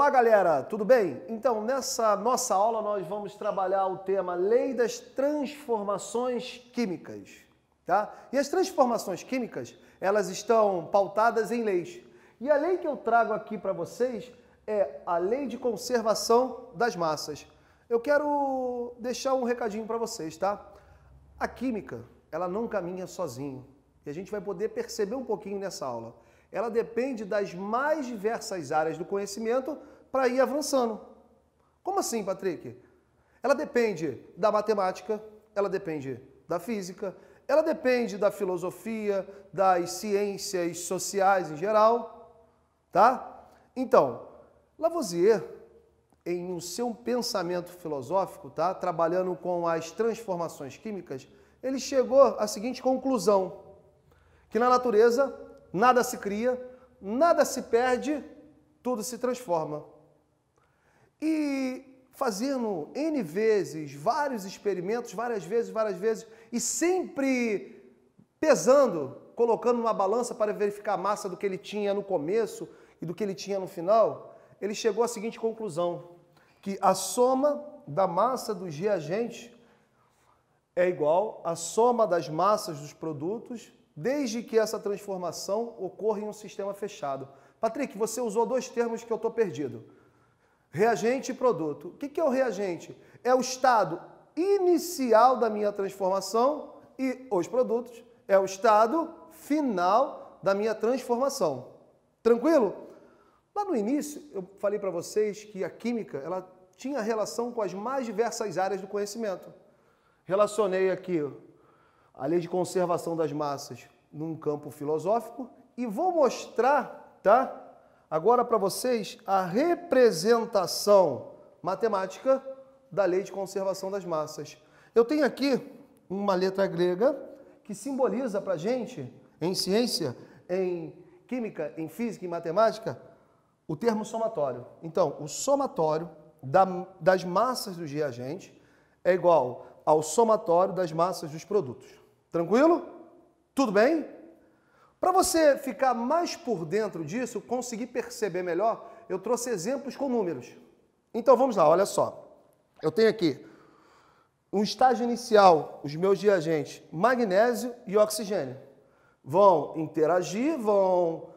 Olá, galera, tudo bem? Então, nessa nossa aula nós vamos trabalhar o tema Lei das Transformações Químicas, tá? E as transformações químicas, elas estão pautadas em leis. E a lei que eu trago aqui para vocês é a Lei de Conservação das Massas. Eu quero deixar um recadinho para vocês, tá? A química, ela não caminha sozinho. E a gente vai poder perceber um pouquinho nessa aula ela depende das mais diversas áreas do conhecimento para ir avançando. Como assim, Patrick? Ela depende da matemática, ela depende da física, ela depende da filosofia, das ciências sociais em geral, tá? Então, Lavoisier, em um seu pensamento filosófico, tá, trabalhando com as transformações químicas, ele chegou à seguinte conclusão: que na natureza nada se cria, nada se perde, tudo se transforma. E fazendo N vezes, vários experimentos, várias vezes, várias vezes, e sempre pesando, colocando numa balança para verificar a massa do que ele tinha no começo e do que ele tinha no final, ele chegou à seguinte conclusão: que a soma da massa dos reagentes é igual à soma das massas dos produtos desde que essa transformação ocorra em um sistema fechado. Patrick, você usou dois termos que eu estou perdido. Reagente e produto. O que é o reagente? É o estado inicial da minha transformação e os produtos é o estado final da minha transformação. Tranquilo? Lá no início, eu falei para vocês que a química ela tinha relação com as mais diversas áreas do conhecimento. Relacionei aqui a lei de conservação das massas num campo filosófico e vou mostrar, tá? Agora para vocês a representação matemática da lei de conservação das massas. Eu tenho aqui uma letra grega que simboliza para gente em ciência, em química, em física e matemática o termo somatório. Então, o somatório das massas dos reagentes é igual ao somatório das massas dos produtos. Tranquilo? Tudo bem? Para você ficar mais por dentro disso, conseguir perceber melhor, eu trouxe exemplos com números. Então vamos lá, olha só. Eu tenho aqui um estágio inicial, os meus reagentes, magnésio e oxigênio. Vão interagir, vão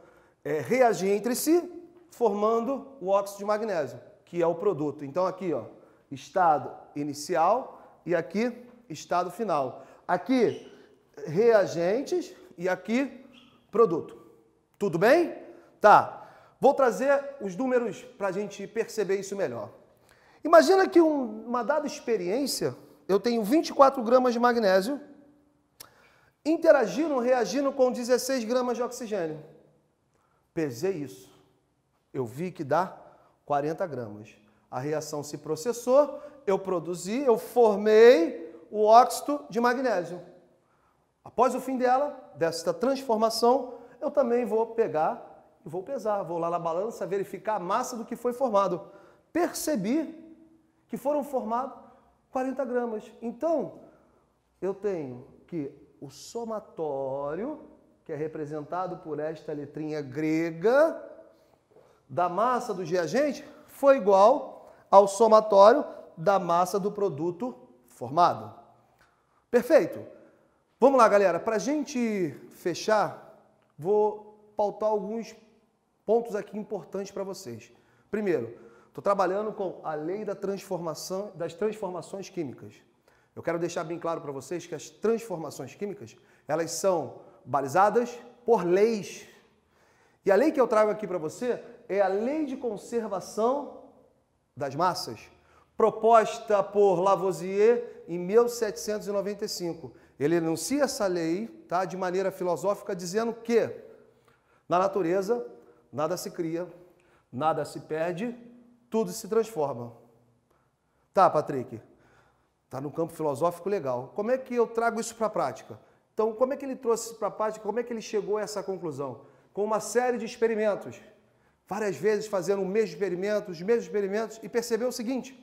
é, reagir entre si, formando o óxido de magnésio, que é o produto. Então aqui, ó, estado inicial e aqui estado final. Aqui reagentes e aqui produto. Tudo bem? Tá. Vou trazer os números para a gente perceber isso melhor. Imagina que um, uma dada experiência, eu tenho 24 gramas de magnésio interagindo, reagindo com 16 gramas de oxigênio. Pesei isso. Eu vi que dá 40 gramas. A reação se processou, eu produzi, eu formei o óxido de magnésio. Após o fim dela, desta transformação, eu também vou pegar e vou pesar. Vou lá na balança verificar a massa do que foi formado. Percebi que foram formados 40 gramas. Então, eu tenho que o somatório, que é representado por esta letrinha grega, da massa do reagente, foi igual ao somatório da massa do produto formado. Perfeito? Vamos lá, galera. Para a gente fechar, vou pautar alguns pontos aqui importantes para vocês. Primeiro, estou trabalhando com a lei da transformação, das transformações químicas. Eu quero deixar bem claro para vocês que as transformações químicas, elas são balizadas por leis. E a lei que eu trago aqui para você é a lei de conservação das massas, proposta por Lavoisier em 1795. Ele enuncia essa lei tá, de maneira filosófica, dizendo que na natureza nada se cria, nada se perde, tudo se transforma. Tá, Patrick? Tá no campo filosófico legal. Como é que eu trago isso para a prática? Então, como é que ele trouxe isso para a prática? Como é que ele chegou a essa conclusão? Com uma série de experimentos. Várias vezes fazendo o mesmo experimento, os mesmos experimentos, e percebeu o seguinte: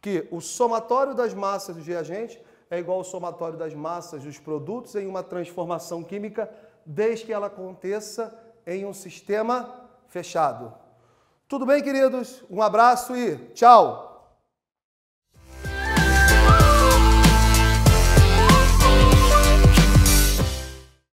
que o somatório das massas dos reagentes é igual ao somatório das massas dos produtos em uma transformação química, desde que ela aconteça em um sistema fechado. Tudo bem, queridos? Um abraço e tchau!